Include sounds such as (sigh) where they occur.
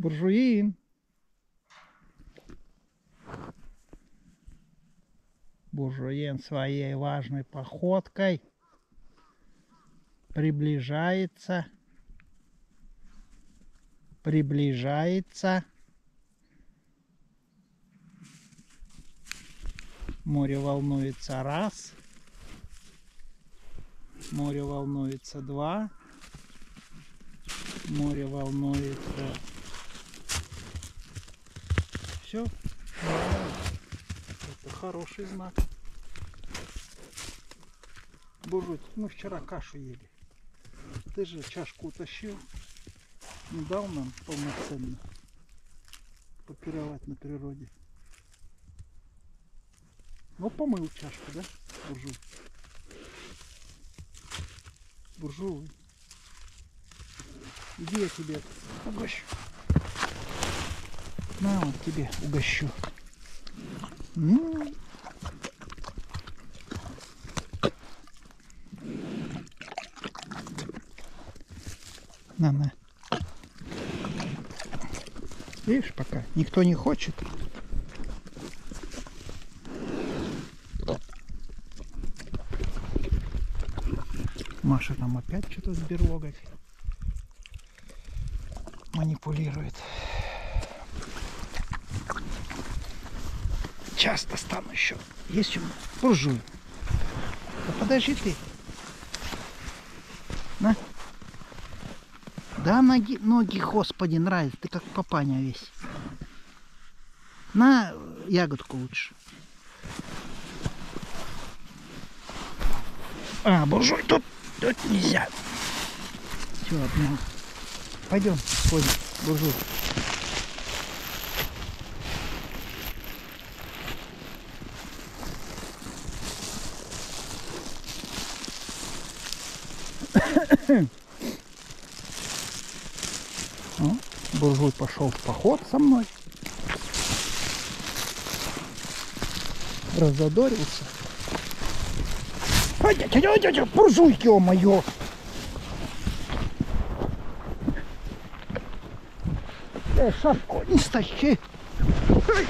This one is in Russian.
Буржуин. Буржуин своей важной походкой приближается, приближается. Море волнуется раз, море волнуется два, море волнуется. Все, это хороший знак. Буржуй, мы вчера кашу ели. Ты же чашку утащил, не дал нам полноценно попировать на природе. Ну, помыл чашку, да, буржуй? Буржуй. Иди я тебе угощу. На, вот тебе угощу. М. На, на. Видишь, пока никто не хочет. Маша там опять что-то с берлогой манипулирует. Часто стану еще. Есть у меня буржуй. Да подожди ты. На. Да ноги, ноги, господи, нравится. Ты как папаня весь. На ягодку лучше. А, буржуй, тут, тут нельзя. Все, обнял. Пойдем, сходим, буржуй. (coughs) Ну, буржуй пошел в поход со мной. Разодорился. Буржуй, ё-моё! Э, шапку не стащи. Ай.